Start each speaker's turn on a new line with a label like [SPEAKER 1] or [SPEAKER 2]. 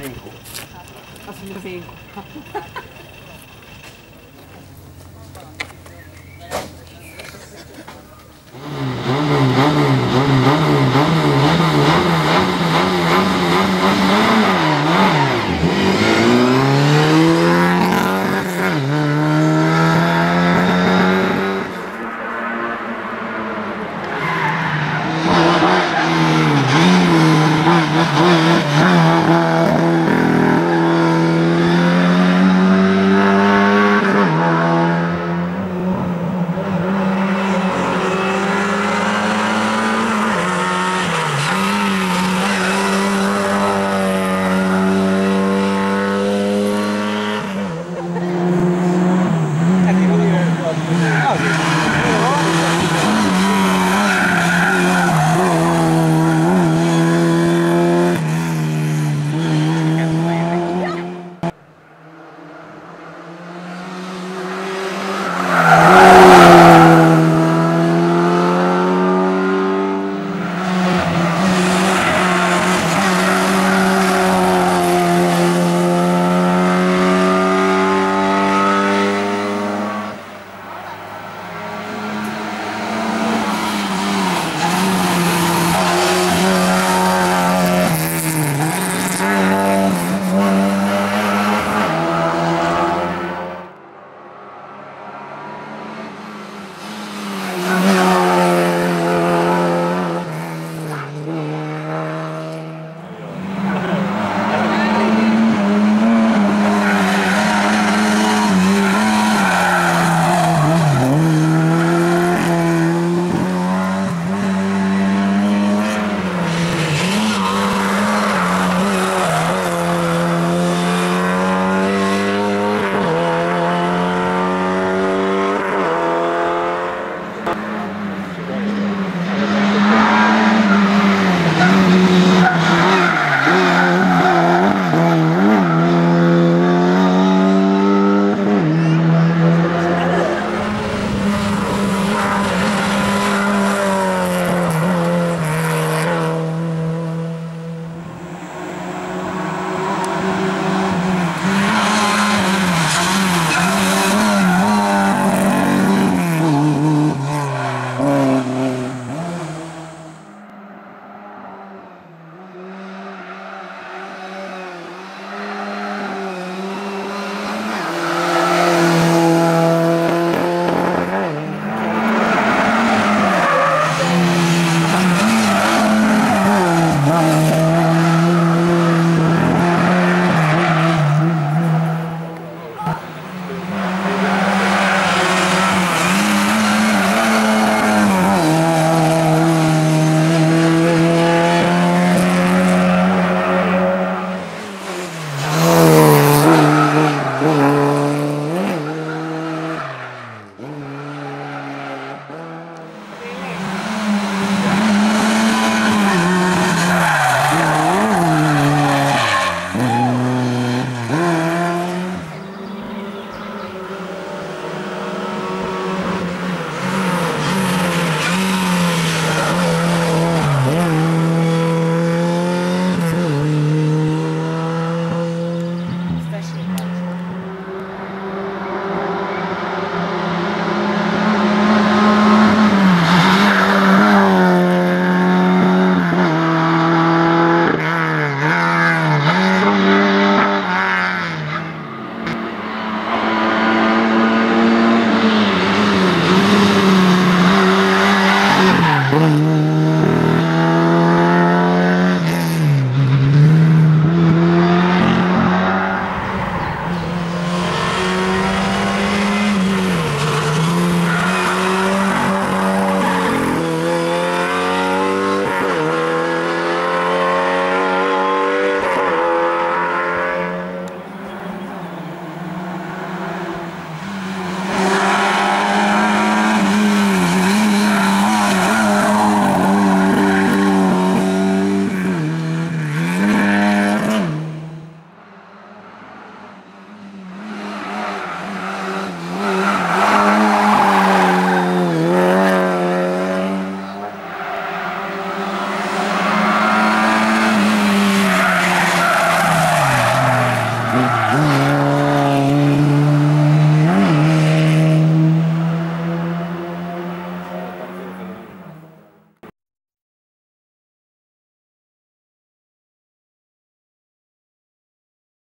[SPEAKER 1] 線香
[SPEAKER 2] あすみません。